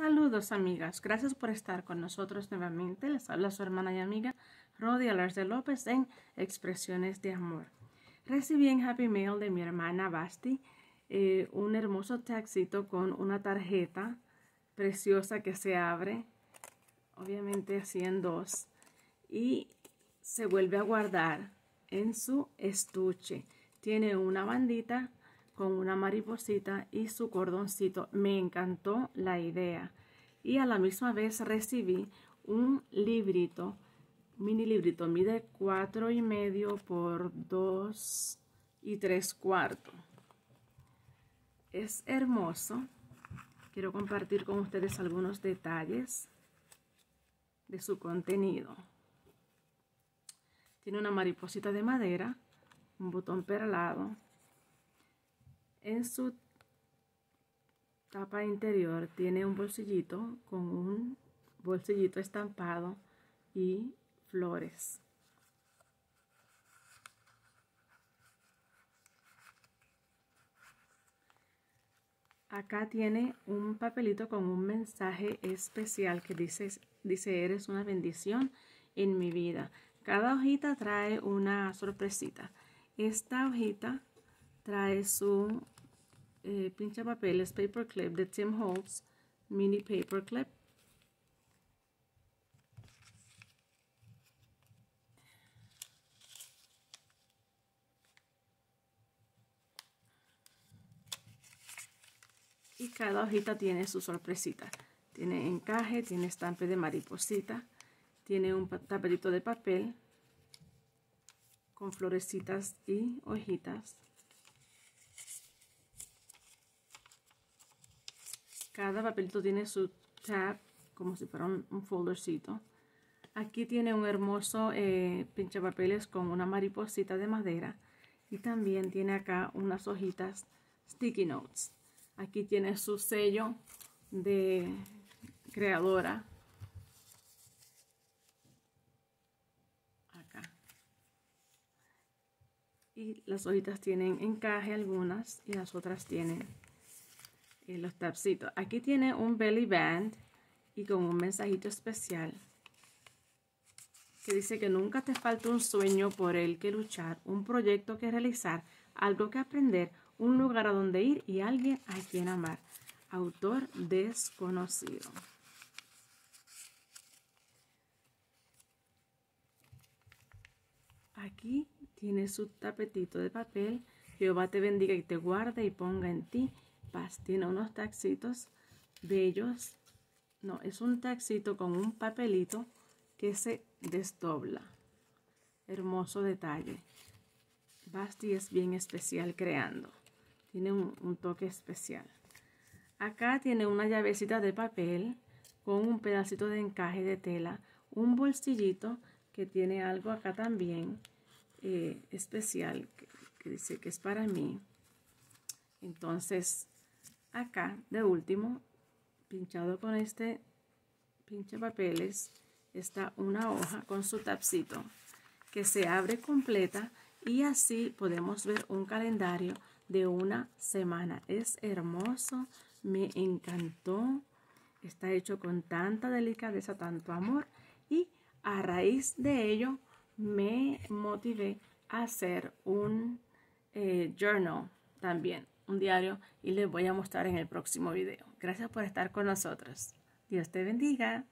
Saludos amigas, gracias por estar con nosotros nuevamente. Les habla su hermana y amiga Rodi Alarce López en Expresiones de Amor. Recibí en Happy Mail de mi hermana Basti eh, un hermoso taxito con una tarjeta preciosa que se abre, obviamente así en dos, y se vuelve a guardar en su estuche. Tiene una bandita con una mariposita y su cordoncito. Me encantó la idea. Y a la misma vez recibí un librito, mini librito, mide cuatro y medio por dos y tres cuartos. Es hermoso. Quiero compartir con ustedes algunos detalles de su contenido. Tiene una mariposita de madera, un botón perlado, en su tapa interior tiene un bolsillito con un bolsillito estampado y flores. Acá tiene un papelito con un mensaje especial que dice, dice eres una bendición en mi vida. Cada hojita trae una sorpresita. Esta hojita trae su eh, pincha papeles paper clip de Tim Holtz mini paper clip y cada hojita tiene su sorpresita. Tiene encaje, tiene estampe de mariposita tiene un tapetito de papel con florecitas y hojitas Cada papelito tiene su tab, como si fuera un, foldercito. Aquí tiene un hermoso eh, papeles con una mariposita de madera. Y también tiene acá unas hojitas sticky notes. Aquí tiene su sello de creadora. Acá. Y las hojitas tienen encaje algunas y las otras tienen los tapsitos. Aquí tiene un belly band y con un mensajito especial que dice que nunca te falta un sueño por el que luchar, un proyecto que realizar, algo que aprender, un lugar a donde ir y alguien a quien amar. Autor desconocido. Aquí tiene su tapetito de papel. Jehová te bendiga y te guarde y ponga en ti tiene unos taxitos bellos. No, es un taxito con un papelito que se desdobla. Hermoso detalle. Basti es bien especial creando. Tiene un, toque especial. Acá tiene una llavecita de papel con un pedacito de encaje de tela. Un bolsillito que tiene algo acá también eh, especial que dice que es para mí. Entonces, acá de último pinchado con este pinche papeles está una hoja con su tapcito que se abre completa y así podemos ver un calendario de una semana. Es hermoso me encantó está hecho con tanta delicadeza tanto amor y a raíz de ello me motivé a hacer un eh, journal también diario y les voy a mostrar en el próximo video. Gracias por estar con nosotros. Dios te bendiga.